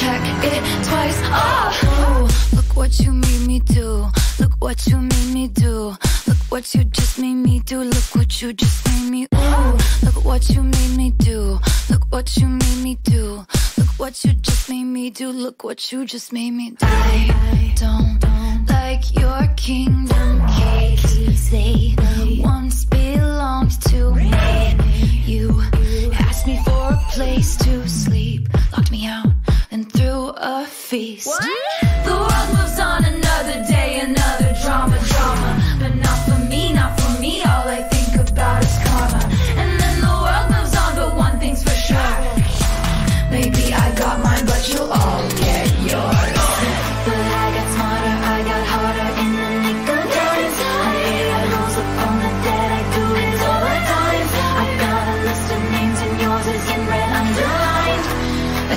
check it twice. Oh, look what you made me do. Look what you made me do. Look what you just made me do. Look what you just made me. Ooh, look what you made me do. Look what you made me do. Look what you just made me do. Look what you just made me do. I don't like your kingdom keys. They once belonged to me. You asked me for a place to sleep, a feast. The world moves on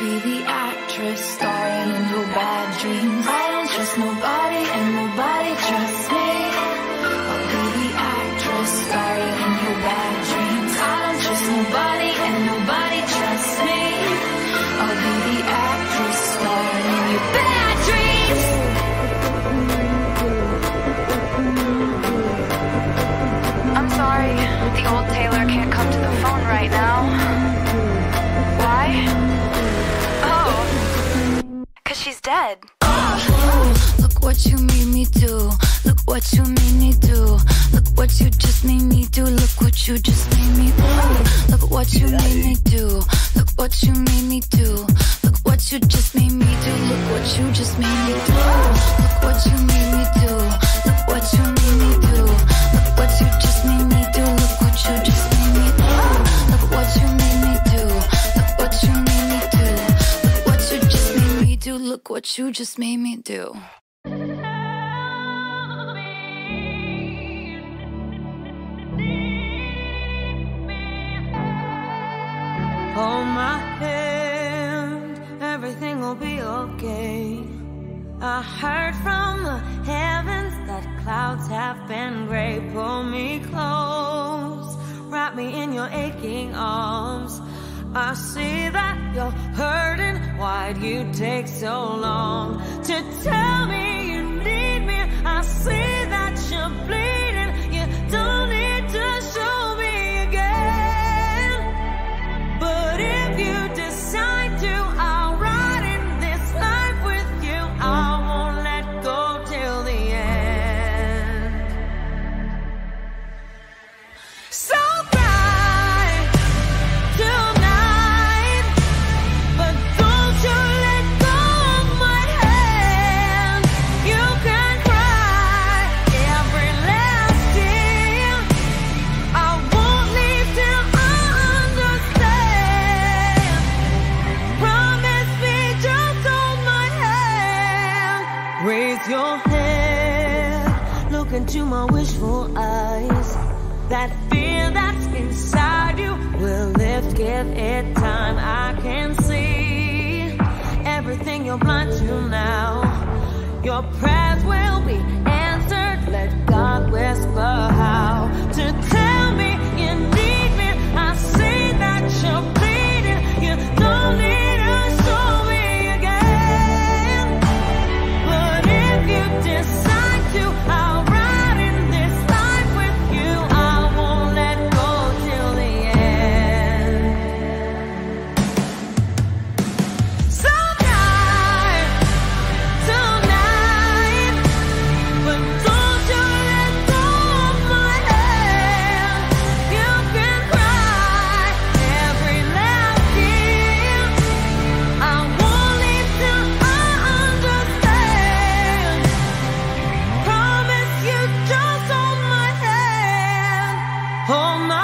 be the actress starring in your bad dreams. I don't trust nobody and nobody trusts me. I'll be the actress starring in your bad dreams. I don't trust nobody and nobody trusts me. I'll be the actress starring in your bad dead. Look what you made me do. Look what you made me do. Look what you just made me do. Look what you just made me do. Look what you made me do. Look what you made me do. Look what you just made me do. Look what you just made me do. Look what you just made me do. Hold my hand, everything will be okay. I heard from the heavens that clouds have been gray. Pull me close, wrap me in your aching arms. I see that you're hurting. Why'd you take so long to tell me you need me? I see that you're bleeding. You don't you're blind to now. Your prayers all night.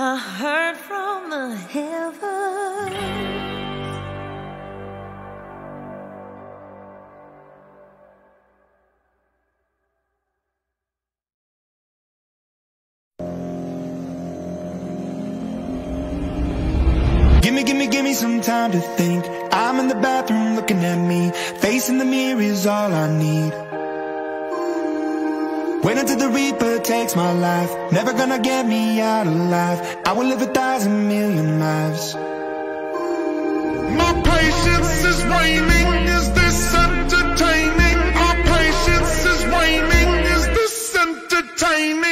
I heard from the heavens. Gimme, gimme, gimme some time to think. I'm in the bathroom looking at me. Facing the mirror is all I need. Wait until the Reaper takes my life. Never gonna get me out alive. I will live a thousand million lives. My patience is waning. Is this entertaining? My patience is waning. Is this entertaining?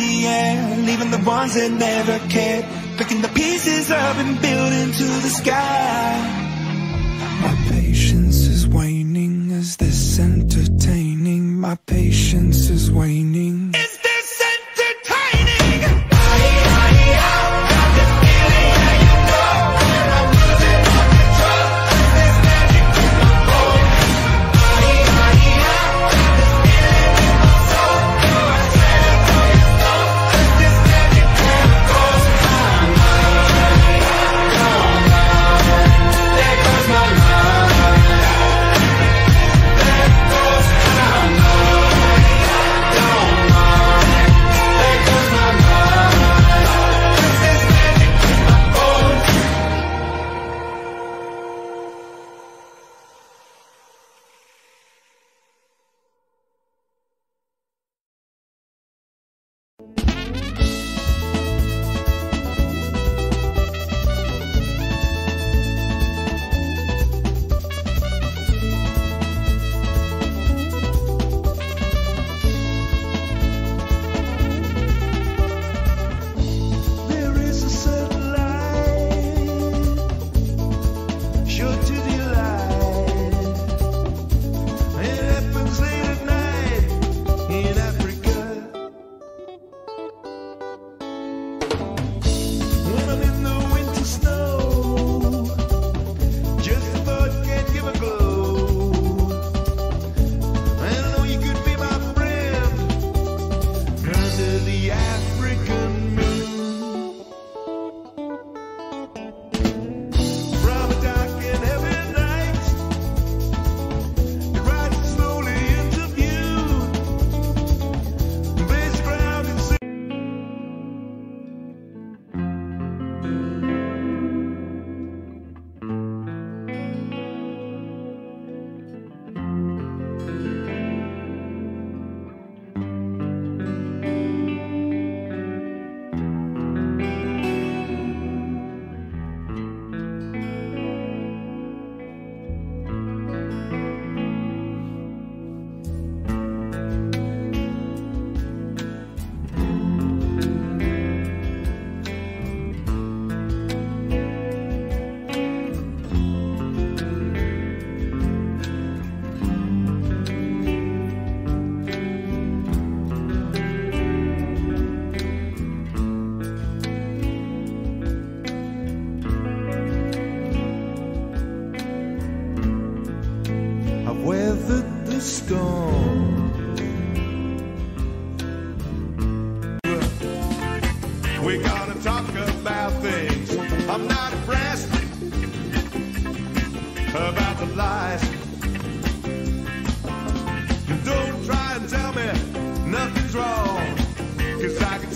The air, leaving the ones that never cared, picking the pieces up and building to the sky. My patience is waning, is this entertaining? My patience is waning.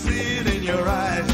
In your eyes.